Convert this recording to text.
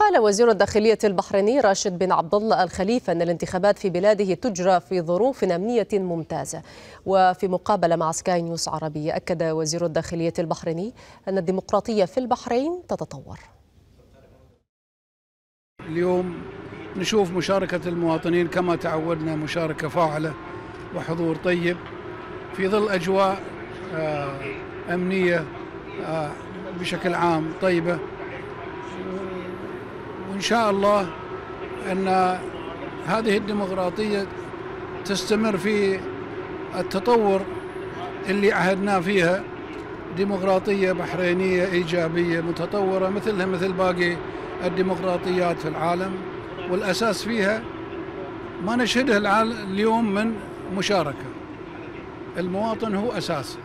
وقال وزير الداخلية البحريني راشد بن عبد الله الخليفة أن الانتخابات في بلاده تجرى في ظروف أمنية ممتازة. وفي مقابلة مع سكاي نيوز عربية أكد وزير الداخلية البحريني أن الديمقراطية في البحرين تتطور. اليوم نشوف مشاركة المواطنين كما تعودنا مشاركة فاعلة وحضور طيب. في ظل أجواء أمنية بشكل عام طيبة وإن شاء الله أن هذه الديمقراطية تستمر في التطور اللي عهدنا فيها ديمقراطية بحرينية إيجابية متطورة مثلها مثل باقي الديمقراطيات في العالم. والأساس فيها ما نشهده اليوم من مشاركة. المواطن هو أساس.